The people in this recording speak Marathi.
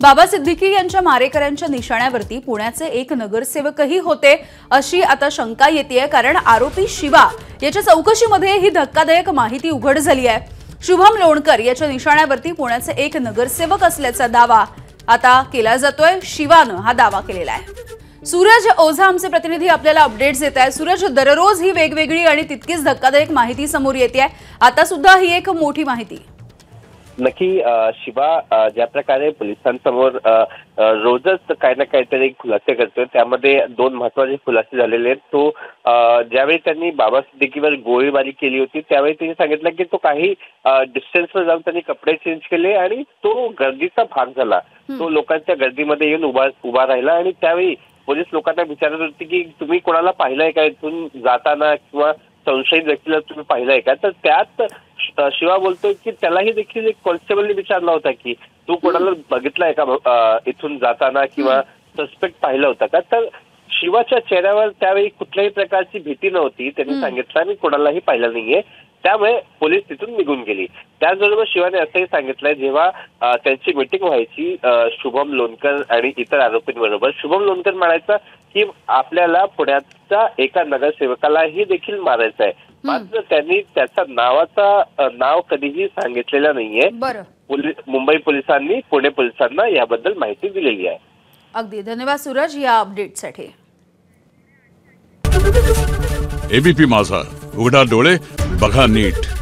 बाबा सिद्दीकी यांच्या मारेकऱ्यांच्या निशाण्यावरती पुण्याचे एक नगरसेवकही होते अशी आता शंका येते कारण आरोपी शिवा याच्या चौकशीमध्ये ही धक्कादायक माहिती उघड झाली आहे. शुभम लोणकर याच्या निशाण्यावरती पुण्याचे एक नगरसेवक असल्याचा दावा आता केला जातोय. शिवानं हा दावा केलेला आहे. सूरज ओझा आमचे प्रतिनिधी आपल्याला अपडेट्स देत आहे सूरज दररोज ही वेगवेगळी आणि तितकीच धक्कादायक माहिती समोर येते आहे आता सुद्धा ही एक मोठी माहिती. नक्की शिवा ज्या प्रकारे पोलिसांसमोर रोजच काही ना काहीतरी खुलासे करतोय त्यामध्ये दोन महत्त्वाचे खुलासे झालेले आहेत. तो ज्यावेळी त्यांनी बाबा सिद्दीकीवर गोळीबारी केली होती त्यावेळी त्यांनी सांगितलं की तो काही डिस्टन्सवर जाऊन त्यांनी कपडे चेंज केले आणि तो गर्दीचा भाग झाला. तो लोकांच्या गर्दीमध्ये येऊन उभा उभा राहिला आणि त्यावेळी पोलीस लोकांना विचारत होते की तुम्ही कोणाला पाहिलंय का इथून जाताना किंवा संशयित व्यक्तीला तुम्ही पाहिलंय का? तर त्यात शिवा बोलतोय की त्यालाही देखील एक कॉन्स्टेबलने विचारला होता की तू कोणाला बघितलाय का इथून जाताना किंवा सस्पेक्ट पाहिलं होतं का? तर शिवाच्या चेहऱ्यावर त्यावेळी कुठल्याही प्रकारची भीती नव्हती. त्यांनी सांगितलं मी कोणालाही पाहिलं नाहीये. त्यामुळे पोलीस तिथून निघून गेली. त्याचबरोबर शिवाने असंही सांगितलंय जेव्हा त्यांची मिटिंग व्हायची शुभम लोणकर आणि इतर आरोपींबरोबर शुभम लोणकर म्हणायचा की आपल्याला पुण्याच्या एका नगरसेवकालाही देखील मारायचं आहे मात्र त्यांनी त्याच्या नावाचा नाव कधीही सांगितलेलं नाहीये. मुंबई पोलिसांनी पुणे पोलिसांना याबद्दल माहिती दिलेली आहे. अगदी. धन्यवाद सूरज या अपडेटसाठी. एबीपी माझा. उघडा डोळे बघा नीट.